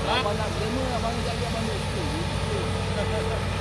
Abang nak kena, abang nak jadi abang nak kena.